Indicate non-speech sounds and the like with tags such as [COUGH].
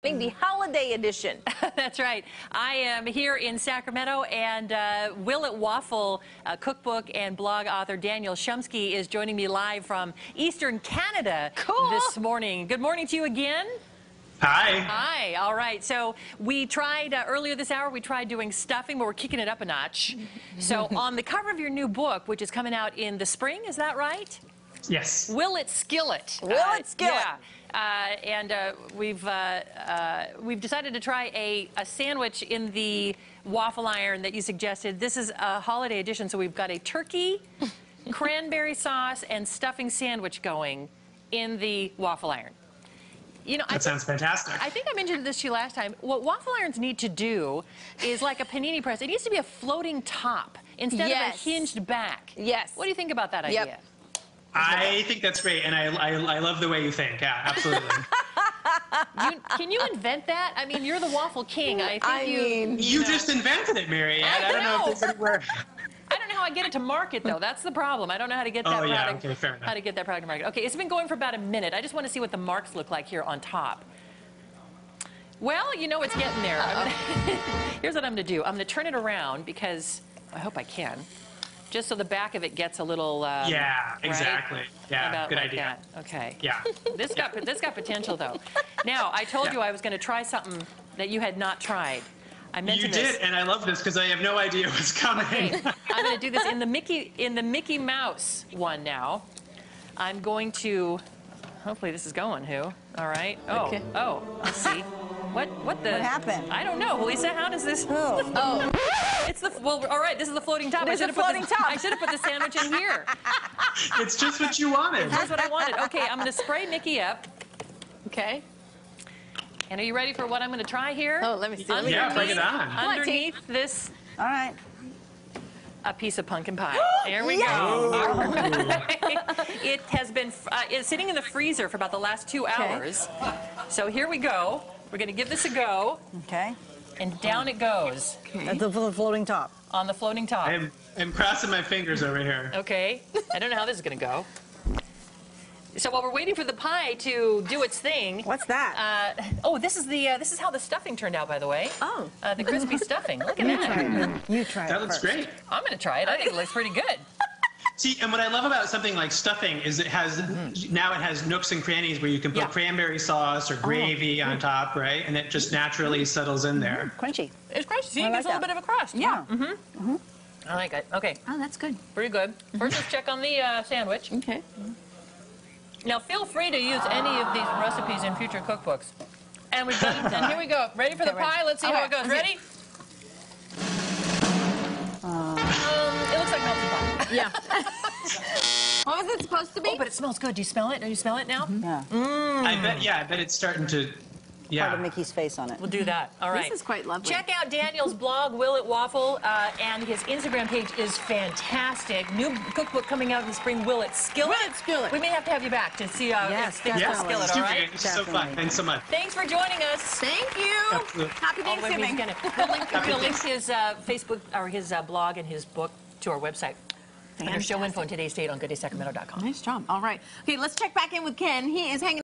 the holiday edition. [LAUGHS] That's right. I am here in Sacramento, and uh, Will It Waffle uh, cookbook and blog author Daniel Shumski is joining me live from Eastern Canada Cool. this morning. Good morning to you again. Hi. Hi. All right. So we tried uh, earlier this hour. We tried doing stuffing, but we're kicking it up a notch. so [LAUGHS] on the cover of your new book, which is coming out in the spring, is that right? Yes. Will it skillet? Will it skillet? Yeah. Uh, and uh, we've uh, uh, we've decided to try a, a sandwich in the waffle iron that you suggested. This is a holiday edition, so we've got a turkey, [LAUGHS] cranberry sauce, and stuffing sandwich going in the waffle iron. You know, I That sounds fantastic. I think I mentioned this to you last time. What waffle irons need to do is like a panini press. It needs to be a floating top instead of a hinged back. Yes. What do you think about that Yep. Idea? I think that's great, and I, I, I love the way you think. Yeah, absolutely. [LAUGHS] You, can you invent that? I mean, you're the waffle king. I think I you. mean- you just invented it, Marianne. I I don't know, know. if there's anywhere. I don't know how I get it to market though. That's the problem. I don't know how to get that Oh, yeah, product. okay, fair enough. How to get that product to market? Okay, it's been going for about a minute. I just want to see what the marks look like here on top. Well, you know it's getting there. I'm gonna- [LAUGHS] Here's what I'm going to do. I'm going to turn it around because I hope I can. Just so the back of it gets a little. Um, Yeah, right? exactly. Yeah, About good like idea. that. Okay. Yeah. [LAUGHS] This got this got potential though. [LAUGHS] Now I told Yeah. you I was going to try something that you had not tried. I mentioned this. You did, and I love this because I have no idea [LAUGHS] what's coming. Okay, I'm going to do this in the Mickey in the Mickey Mouse one now. I'm going to. Hopefully this is going. Who? All right. Oh. Okay. Oh. Let's see. What? What the? What happened? I don't know, Lisa. How does this? Oh, [LAUGHS] Oh, It's the well. All right. This is the floating top. There's I a should have put floating top. I should have put the sandwich in here. [LAUGHS] It's just what you wanted. That's what I wanted. Okay. I'm going to spray Mickey up. okay. And are you ready for what I'm going to try here? Oh, let me see. Let me Yeah, see. bring it on. on, T. Underneath this, all right. A piece of pumpkin pie. [GASPS] There we Yes! go. [LAUGHS] it has been uh, it's sitting in the freezer for about the last two hours. Okay. So here we go. We're going to give this a go, Okay. and down it goes At the flo- floating top. on the floating top. I'm, I'm crossing my fingers over here. Okay. I don't know how this is going to go. So while we're waiting for the pie to do its thing, What's that? uh, oh, this is the uh, this is how the stuffing turned out, by the way. Oh. Uh, the crispy [LAUGHS] stuffing. Look at you that. try it. You try it. That looks first. great. I'm going to try it. I think it looks pretty good. [LAUGHS] See, and what I love about something like stuffing is it has now it has nooks and crannies where you can put Mm-hmm. Yeah. cranberry sauce or gravy on top, right? And it just naturally settles in there. Crunchy. It's crunchy. See, I it like gets a little bit of a crust. Yeah. Mm-hmm. Mm-hmm. I like it. Okay, Oh, that's good. pretty good. First, let's check on the uh, sandwich. Okay. Now, feel free to use any of these recipes in future cookbooks. And we've done it. And here we go. Ready for the pie? Let's see how it goes. Ready? Um, it looks like melted pie. [LAUGHS] Yeah. what was it supposed to be? Oh, but it smells good. Do you smell it? Do you smell it now? Yeah. I bet, yeah, I bet it's starting to, Part of yeah. Mickey's face on it. We'll do that. All right. This is quite lovely. Check out Daniel's blog, Will It Waffle, uh, and his Instagram page is fantastic. New cookbook coming out in the spring, Will It Skillet. Will It Skillet. We may have to have you back to see uh, Yes, if things Yeah, will skillet, let's all do right? It's so fun. Thanks so much. Thanks for joining us. Thank you. Absolutely. Happy All the way Thanksgiving. East [LAUGHS] Canada. We'll link, we're gonna link his uh, Facebook or his uh, blog and his book to our website. Under show info and today's date on gooddaysacramento.com. Nice job. All right. Okay, let's check back in with Ken. He is hanging.